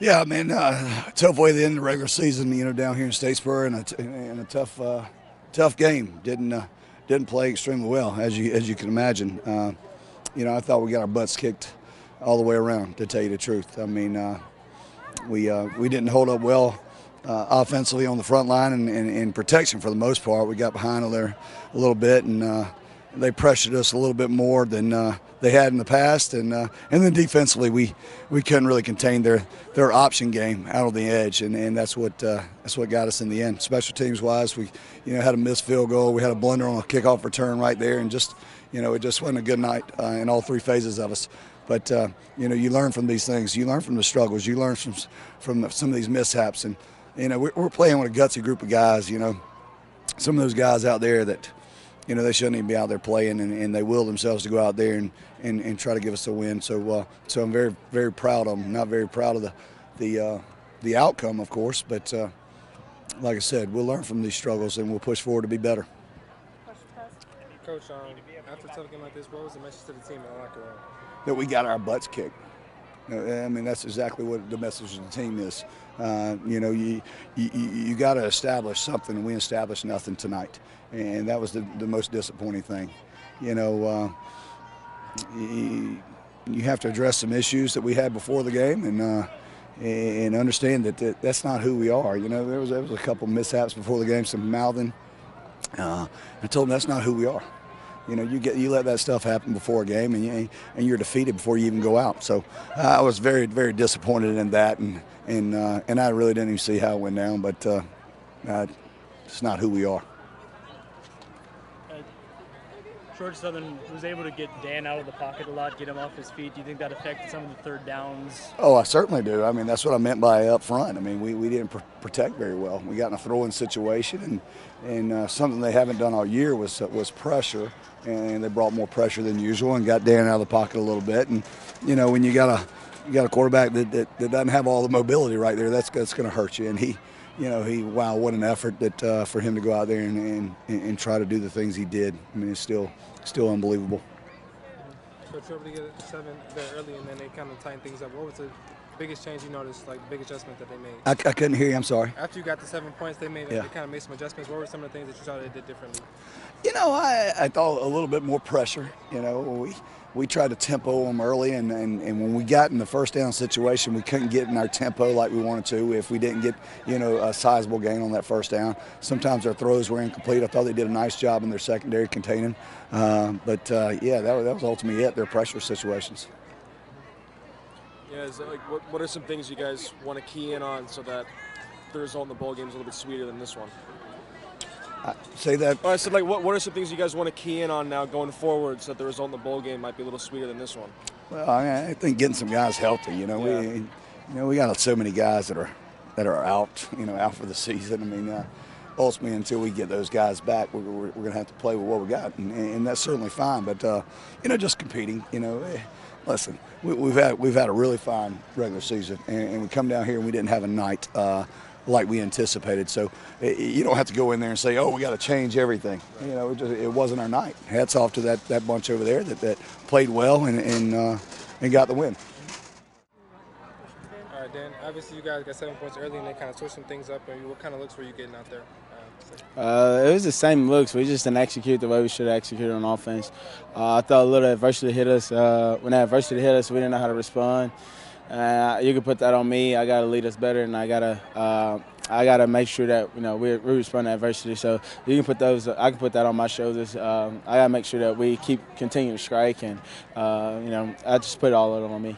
Yeah, I mean, uh, tough way to end the regular season, you know, down here in Statesboro, and a, t- and a tough, uh, tough game. Didn't uh, didn't play extremely well, as you as you can imagine. Uh, you know, I thought we got our butts kicked all the way around. To tell you the truth, I mean, uh, we uh, we didn't hold up well offensively on the front line and, and protection for the most part. We got behind there a little bit, and they pressured us a little bit more than uh, they had in the past. And uh, and then defensively, we, we couldn't really contain their, their option game out on the edge, and, and that's what uh, that's what got us in the end. Special teams wise, we you know had a missed field goal, we had a blunder on a kickoff return right there, and just you know it just wasn't a good night uh, in all three phases of us. But uh, you know you learn from these things, you learn from the struggles, you learn from from some of these mishaps, and you know we're playing with a gutsy group of guys. You know some of those guys out there that you know, they shouldn't even be out there playing, and, and they will themselves to go out there and, and, and try to give us a win. So, uh, so I'm very, very proud of them. Not very proud of the, the, uh, the outcome, of course, but uh, like I said, we'll learn from these struggles and we'll push forward to be better. Coach, um, after a tough game like this, what was the message to the team in the locker room? That we got our butts kicked. I mean, that's exactly what the message of the team is. Uh, you know, you you, you got to establish something, and we established nothing tonight, and that was the, the most disappointing thing. You know, uh, you, you, have to address some issues that we had before the game, and uh, and understand that, that, that's not who we are. You know, there was there was a couple mishaps before the game, some mouthing. Uh, I told them that's not who we are. You know, you get you let that stuff happen before a game, and you, and you're defeated before you even go out. So I was very very disappointed in that, and and uh, and I really didn't even see how it went down. But uh, uh it's not who we are. Georgia Southern was able to get Dan out of the pocket a lot, get him off his feet. Do you think that affected some of the third downs? Oh, I certainly do. I mean, that's what I meant by up front. I mean, we, we didn't pr- protect very well. We got in a throwing situation, and and uh, something they haven't done all year was was pressure, and they brought more pressure than usual and got Dan out of the pocket a little bit. And you know, when you got a you got a quarterback that, that, that doesn't have all the mobility right there, that's that's going to hurt you. And he you know, he wow, what an effort that uh, for him to go out there and, and, and try to do the things he did. I mean, it's still still unbelievable. So Trevor to get seven there early, and then they kind of tighten things up. What was the biggest change you noticed, like the big adjustment that they made? I, I couldn't hear you. I'm sorry. After you got the seven points, they made yeah. they kind of made some adjustments. What were some of the things that you thought they did differently? You know, I, I thought a little bit more pressure. You know, we we tried to tempo them early, and, and, and when we got in the first down situation, we couldn't get in our tempo like we wanted to if we didn't get, you know, a sizable gain on that first down. Sometimes our throws were incomplete. I thought they did a nice job in their secondary containing. Uh, but, uh, yeah, that, that was ultimately it, their pressure situations. Yeah, like, what, what are some things you guys want to key in on so that the result in the bowl game is a little bit sweeter than this one? Say that. I said, like, what, what are some things you guys want to key in on now going forward so that the result in the bowl game might be a little sweeter than this one? Well, I, mean, I think getting some guys healthy. You know, yeah. we, you know, we got so many guys that are that are out. You know, out for the season. I mean, uh, ultimately, until we get those guys back, we're, we're, we're going to have to play with what we got, and, and that's certainly fine. But uh, you know, just competing. You know. Eh, listen, we, have had we've had a really fine regular season, and, and, we come down here and we didn't have a night uh, like we anticipated. So it, you don't have to go in there and say, "Oh, we got to change everything." You know, it, just, it, wasn't our night. Hats off to that, that bunch over there that, that played well and and, uh, and got the win. All right, Dan. Obviously, you guys got seven points early, and they kind of switched some things up. And what kind of looks were you getting out there? Uh, it was the same looks. We just didn't execute the way we should have executed on offense. Uh, I thought a little adversity hit us. Uh, when that adversity hit us, we didn't know how to respond. Uh, you can put that on me. I got to lead us better, and I got to uh, I got to make sure that you know we we respond to adversity. So you can put those. I can put that on my shoulders. Um, I got to make sure that we keep continuing to strike, and uh, you know I just put all of it on me.